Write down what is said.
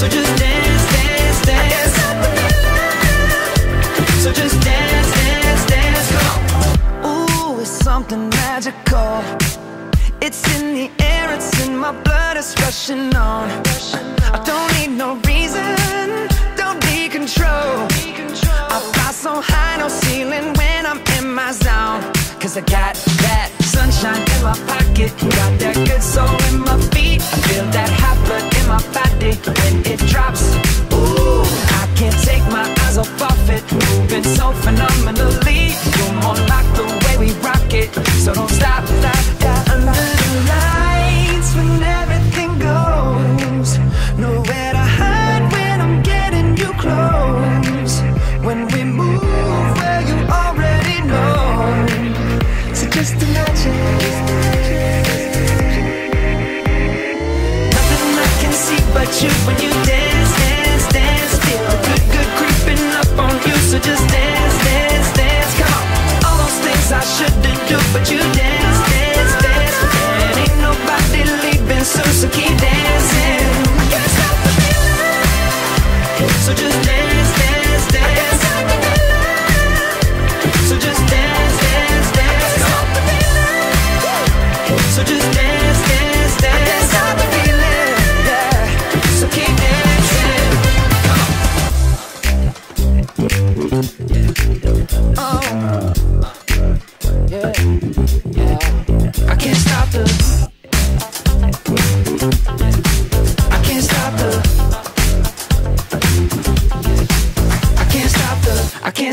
So just dance, dance, dance. So just dance, dance, dance. Come. Ooh, it's something magical. It's in the air, it's in my blood, it's rushing on. I don't need no reason, don't need control. I fly so high, no ceiling when I'm in my zone. Cause I got that sunshine in my pocket, got that good soul moving so phenomenally. You're more like the way we rock it, so don't stop, stop, stop. Under the lights when everything goes, nowhere to hide when I'm getting you close. When we move, well you already know. So just imagine. Nothing I can see but you So just dance.